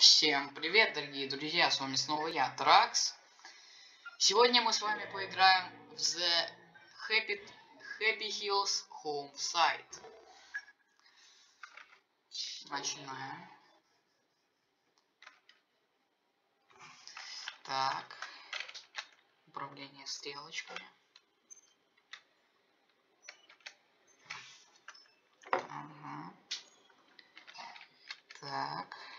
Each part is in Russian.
Всем привет, дорогие друзья, с вами снова я, Тракс. Сегодня мы с вами поиграем в The Happy, Happy Hills Home Site. Начинаем. Так. Управление стрелочками. Ага. Так.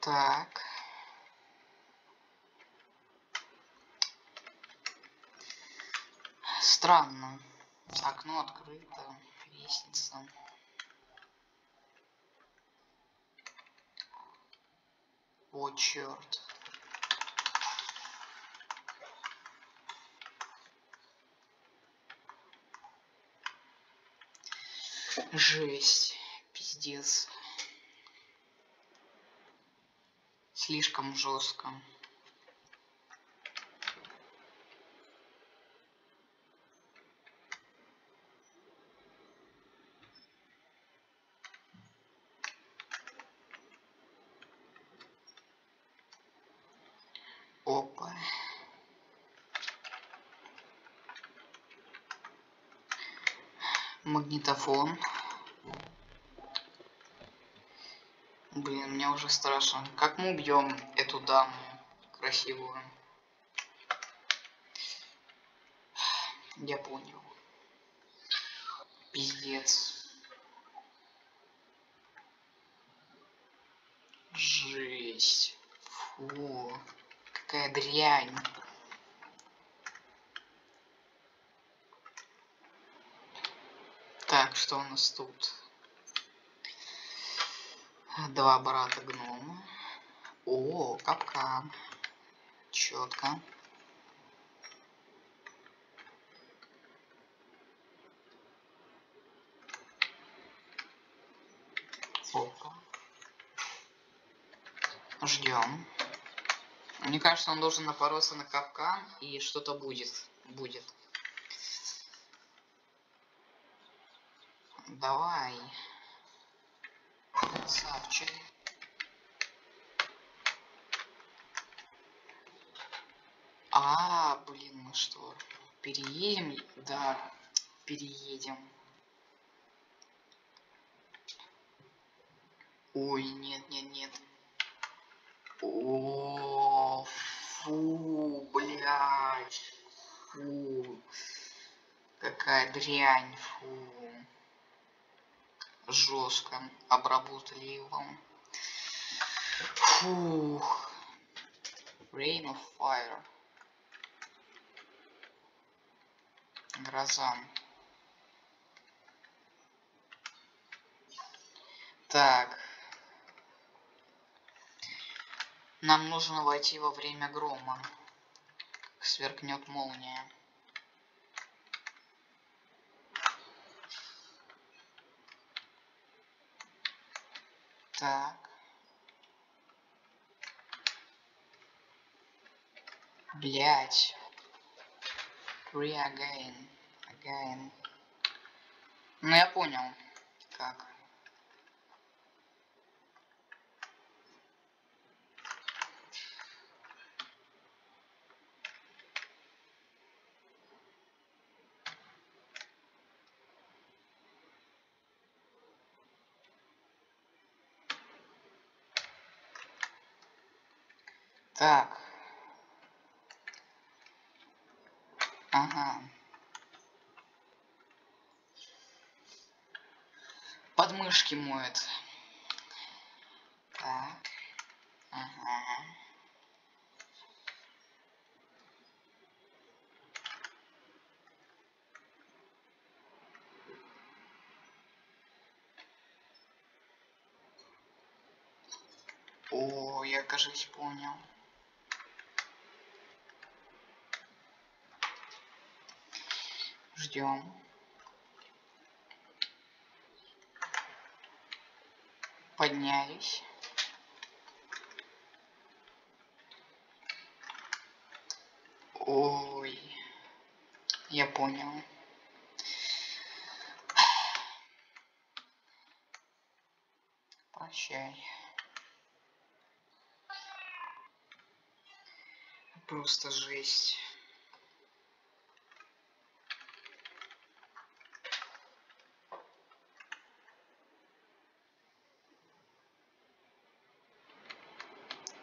Так. Странно. Окно открыто. Лестница. О, черт. Жесть. Пиздец. Слишком жестко. Опа. Магнитофон. Блин, мне уже страшно. Как мы убьем эту даму красивую? Я понял. Пиздец. Жесть. Фу. Какая дрянь. Так, что у нас тут? Два брата гнома. О, капкан. Четко. Опа. Ждем. Мне кажется, он должен напороться на капкан и что-то будет. Будет. Давай. Красавчик. А, блин, мы что, переедем? Да, переедем. Ой, нет, нет, нет. О, фу, блядь. Фу. Какая дрянь, фу жестко обработали его. Фух. Rain of Fire. Гроза. Так. Нам нужно войти во время грома. Сверкнет молния. Так. Блять. Re again. Again. Ну я понял. Как. Так. Ага. Подмышки моет. Так. Ага. О, я, кажется, понял. Ждем. Поднялись. Ой. Я понял. Прощай. Просто жесть.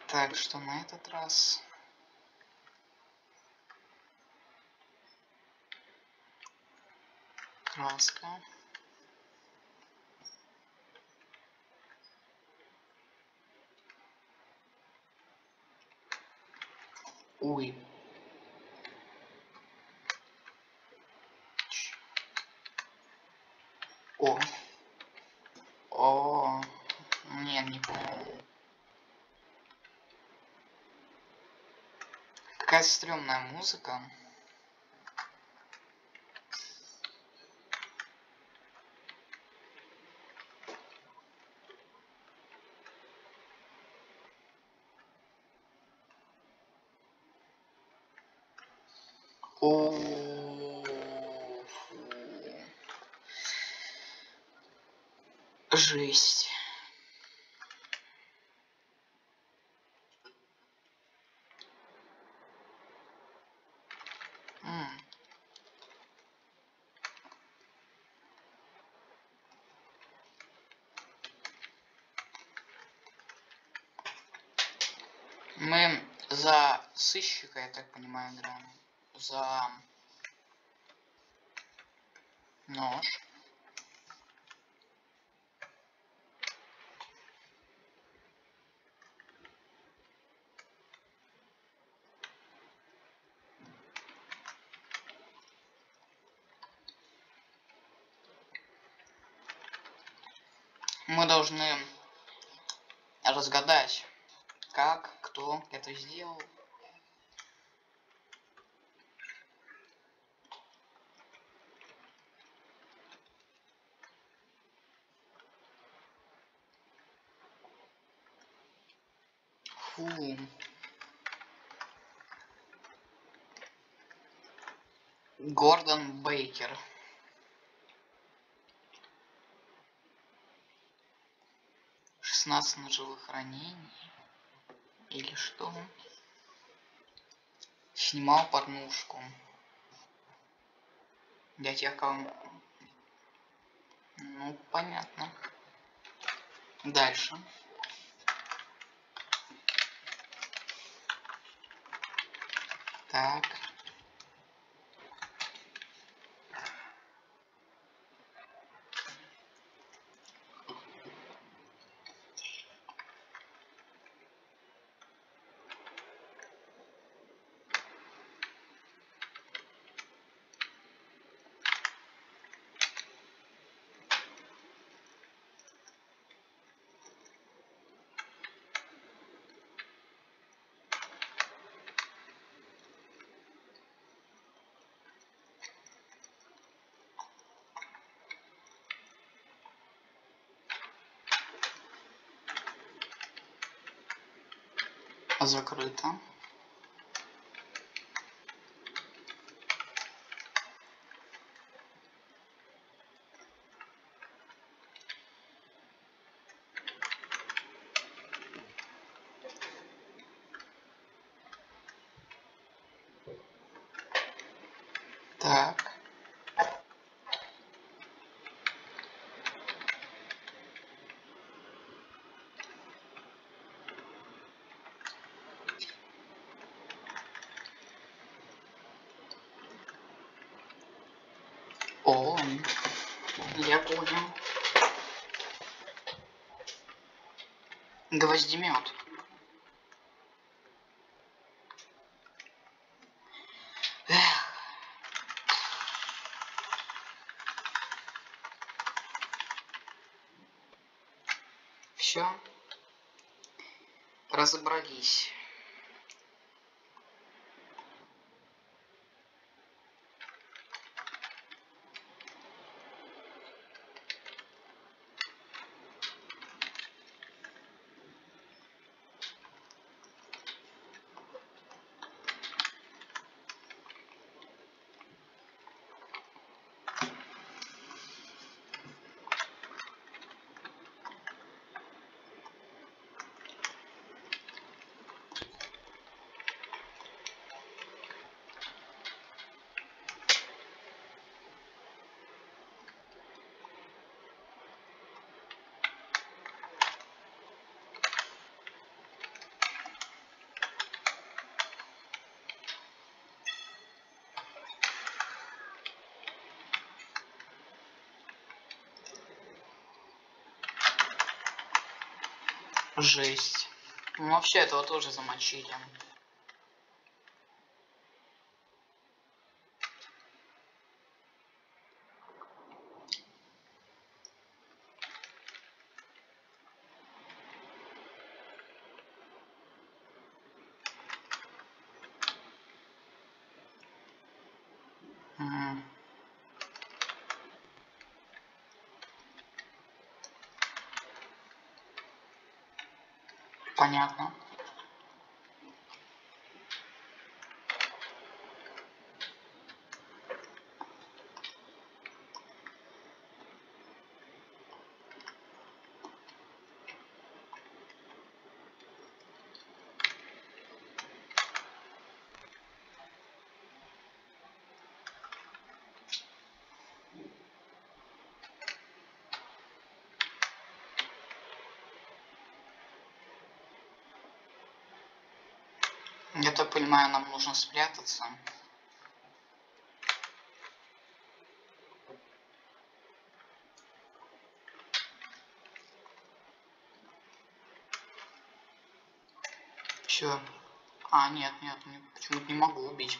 Так, что на этот раз? Краска. Ой. О. О. Нет, не понял. Какая стрёмная музыка. О, фу. Жесть. М. Мы за сыщика, я так понимаю, играем. За нож. Мы должны разгадать, как, кто это сделал. Фу. Гордон Бейкер. Шестнадцать ножевых ранений. Или что? Снимал порнушку. Дядь Яков... Ну, понятно. Дальше. Так. Закрыто. Так. О, я понял. Гвоздемет. Эх. Все. Разобрались. Жесть. Ну вообще этого тоже замочили. Понятно. Я так понимаю, нам нужно спрятаться. Чё? А, нет, нет, не- почему-то не могу убить.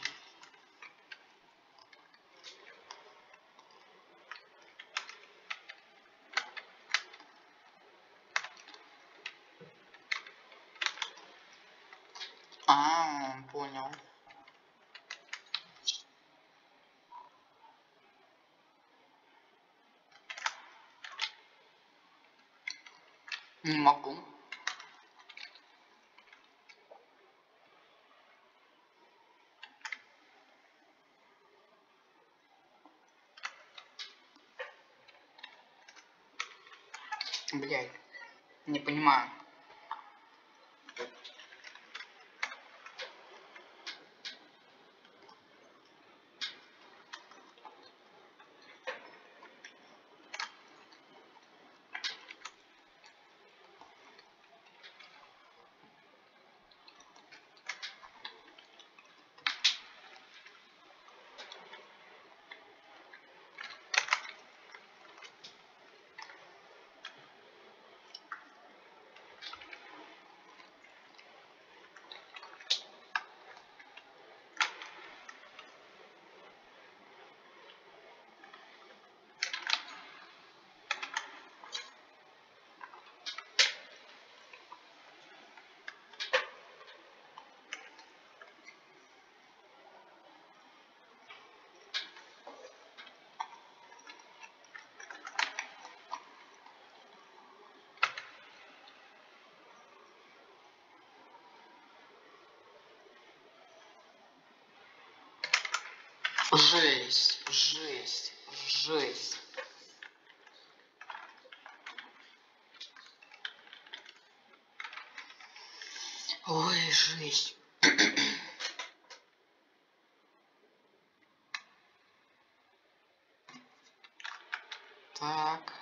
Жесть, жесть, жесть. Ой, жесть. Так.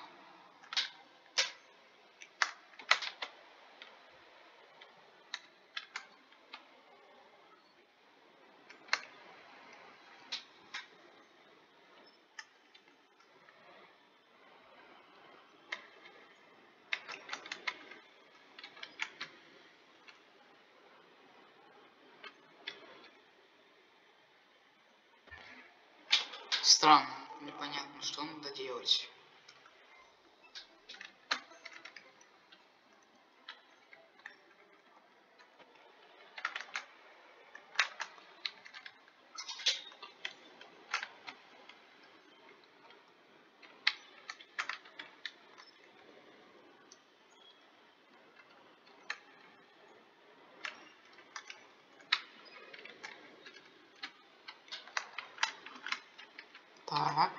Странно, непонятно, что надо делать. Так.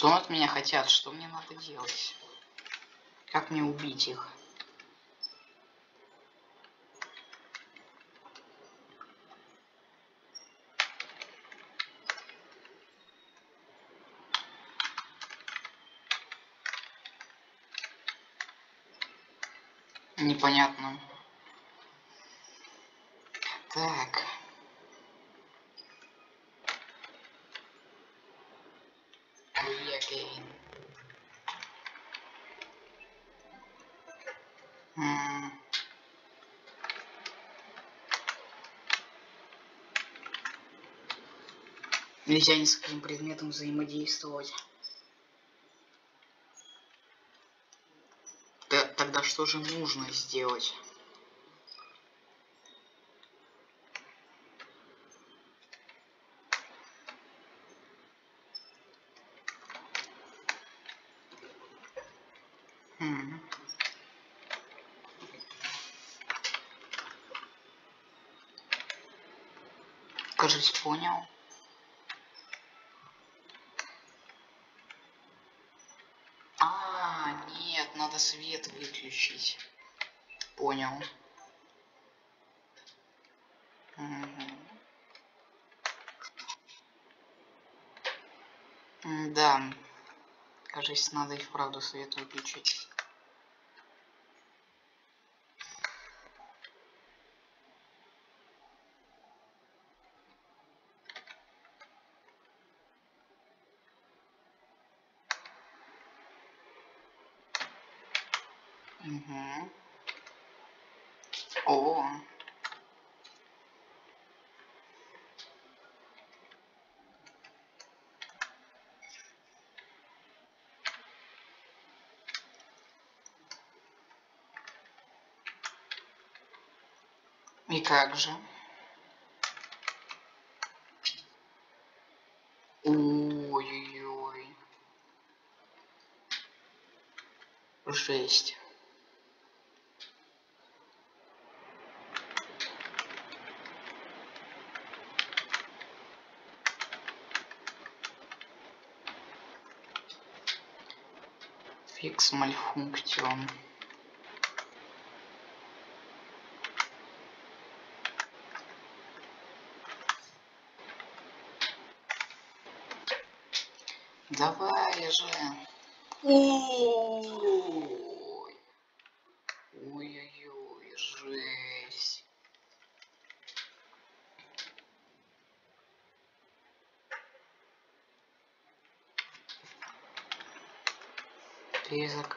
Что от меня хотят? Что мне надо делать? Как мне убить их? Непонятно. Так. М. Нельзя ни с каким предметом взаимодействовать. Т- Тогда что же нужно сделать? Кажется, понял. А, нет, надо свет выключить. Понял. М, Да. Кажется, надо и вправду свет выключить. Угу. О. И как же? Ой-ой-ой. Жесть. Фикс мальфунктион. Давай же. Ой. Ой-ой-ой, жесть.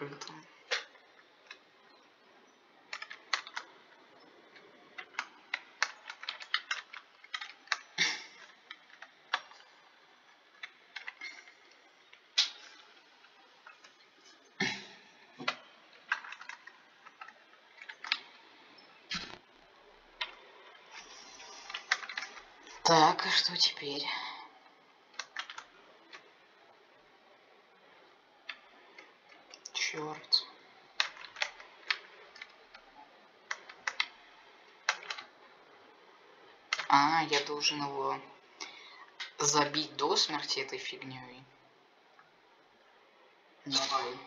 Дверь закрыта. Так, и что теперь? Черт. А, я должен его забить до смерти этой фигней. Давай.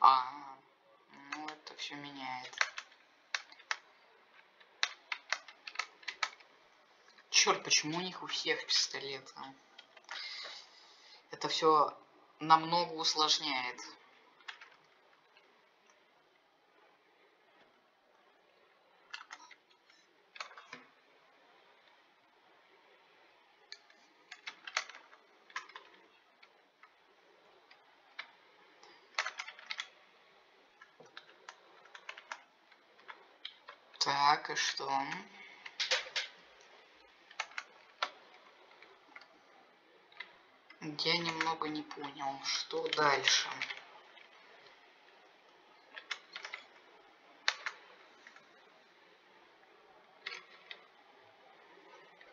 А, ну это все меняет. Черт, почему у них у всех пистолеты? Это все намного усложняет. Так, и что? Я немного не понял, что дальше.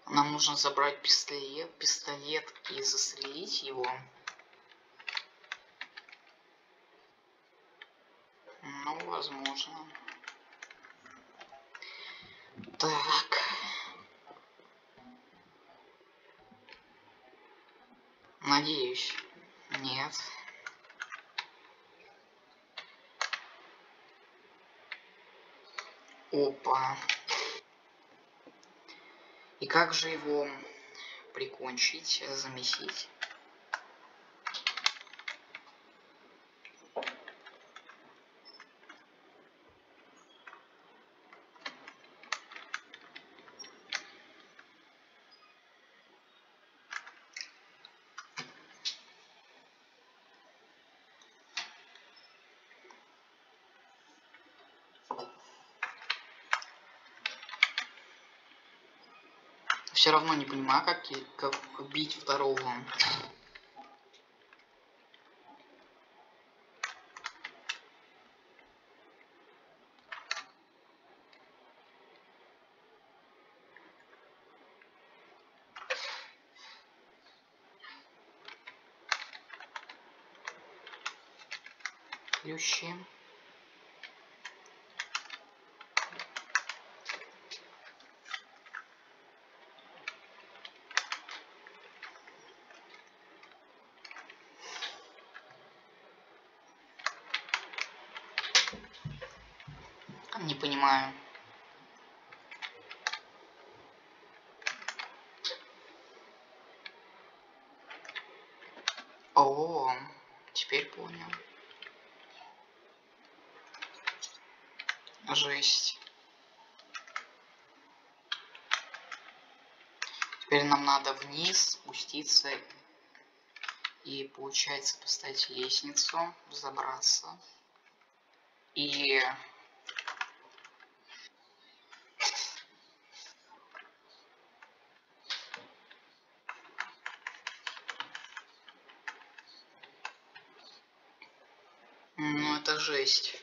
Нам нужно забрать пистолет, пистолет и застрелить его. Ну, возможно. Так. Надеюсь. Нет. Опа. И как же его прикончить, замесить? Все равно не понимаю, как, как бить второго. Ключи. Не понимаю. О, теперь понял. Жесть. Теперь нам надо вниз спуститься и получается поставить лестницу, забраться. И Ну, это жесть.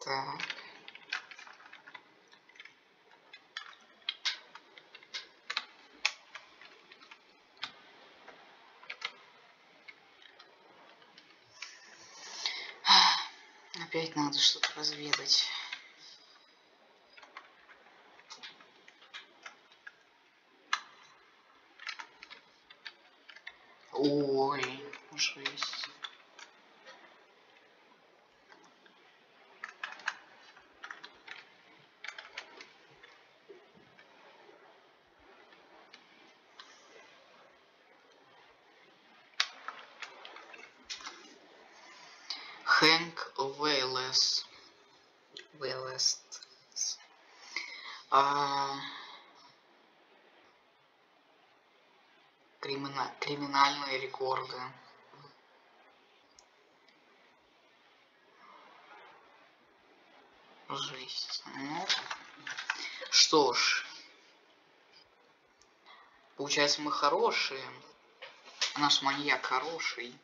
Так. Опять надо что-то разведать. Ой, жесть. Хэнк Вейлес. Вейлес. А... Кримина... Криминальные рекорды. Жесть. Ну, что ж. Получается, мы хорошие. Наш маньяк хороший.